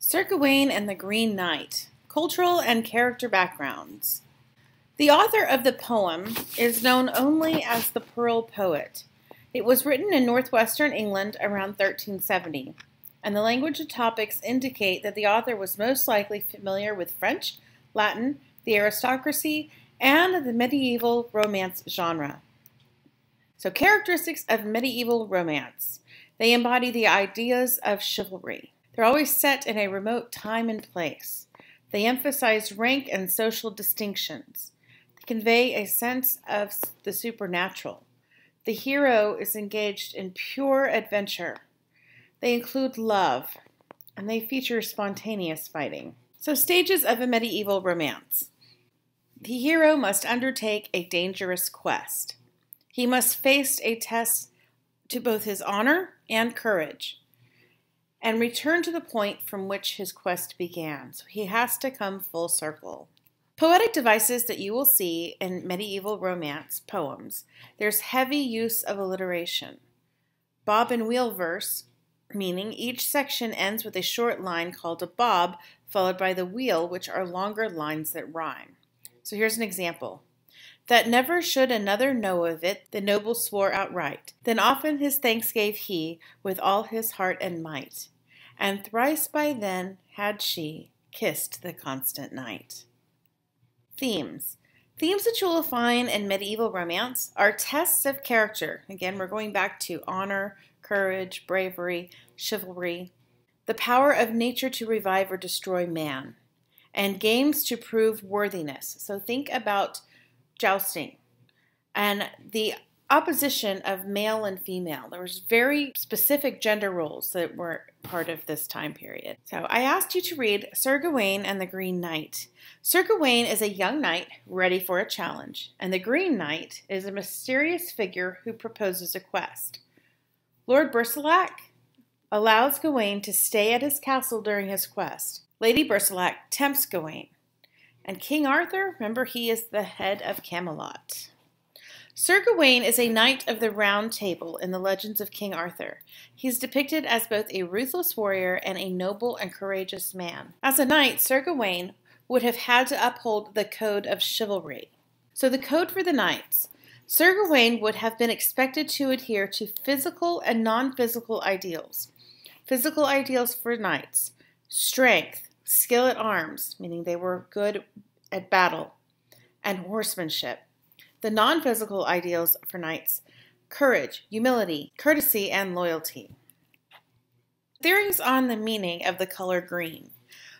Sir Gawain and the Green Knight Cultural and Character Backgrounds. The author of the poem is known only as the Pearl Poet. It was written in northwestern England around 1370, and the language and topics indicate that the author was most likely familiar with French, Latin, the aristocracy, and the medieval romance genre. So, characteristics of medieval romance they embody the ideas of chivalry. They're always set in a remote time and place. They emphasize rank and social distinctions. They convey a sense of the supernatural. The hero is engaged in pure adventure. They include love, and they feature spontaneous fighting. So, stages of a medieval romance. The hero must undertake a dangerous quest. He must face a test to both his honor and courage and return to the point from which his quest began. So he has to come full circle. Poetic devices that you will see in medieval romance poems. There's heavy use of alliteration. Bob and wheel verse, meaning each section ends with a short line called a bob, followed by the wheel, which are longer lines that rhyme. So here's an example. That never should another know of it, the noble swore outright. Then often his thanks gave he, with all his heart and might. And thrice by then had she kissed the constant knight. Themes. Themes that you will find in medieval romance are tests of character. Again, we're going back to honor, courage, bravery, chivalry, the power of nature to revive or destroy man, and games to prove worthiness. So think about jousting and the opposition of male and female. There was very specific gender roles that were part of this time period. So I asked you to read Sir Gawain and the Green Knight. Sir Gawain is a young knight ready for a challenge, and the Green Knight is a mysterious figure who proposes a quest. Lord Bercilak allows Gawain to stay at his castle during his quest. Lady Bercilak tempts Gawain. And King Arthur, remember, he is the head of Camelot. Sir Gawain is a knight of the Round Table in the legends of King Arthur. He is depicted as both a ruthless warrior and a noble and courageous man. As a knight, Sir Gawain would have had to uphold the code of chivalry. So, the code for the knights Sir Gawain would have been expected to adhere to physical and non physical ideals. Physical ideals for knights strength, skill at arms, meaning they were good at battle, and horsemanship. The non physical ideals for knights courage, humility, courtesy, and loyalty. Theories on the meaning of the color green.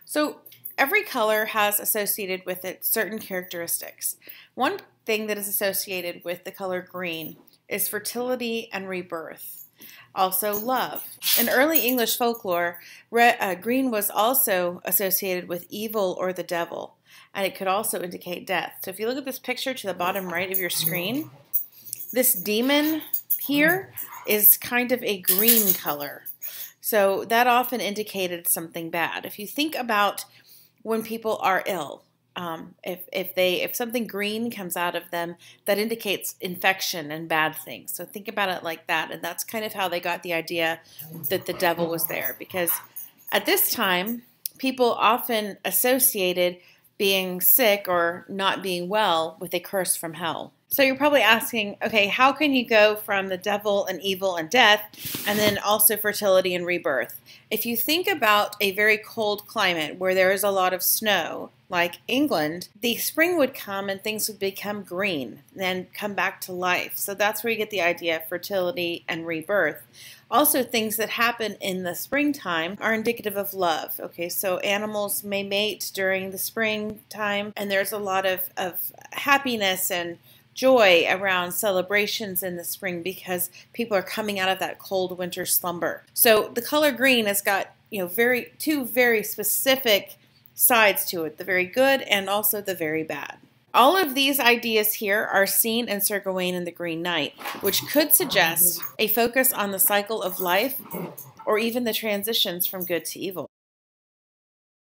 So, every color has associated with it certain characteristics. One thing that is associated with the color green is fertility and rebirth. Also, love. In early English folklore, uh, green was also associated with evil or the devil, and it could also indicate death. So, if you look at this picture to the bottom right of your screen, this demon here is kind of a green color. So, that often indicated something bad. If you think about when people are ill, um, if if they if something green comes out of them, that indicates infection and bad things. So think about it like that, and that's kind of how they got the idea that the devil was there. Because at this time, people often associated being sick or not being well with a curse from hell. So you're probably asking, okay, how can you go from the devil and evil and death, and then also fertility and rebirth? If you think about a very cold climate where there is a lot of snow, like England, the spring would come and things would become green and come back to life. So that's where you get the idea of fertility and rebirth. Also, things that happen in the springtime are indicative of love. Okay, so animals may mate during the springtime, and there's a lot of, of happiness and joy around celebrations in the spring because people are coming out of that cold winter slumber. So the color green has got, you know, very two very specific sides to it the very good and also the very bad. All of these ideas here are seen in Sir Gawain and the Green Knight, which could suggest a focus on the cycle of life or even the transitions from good to evil.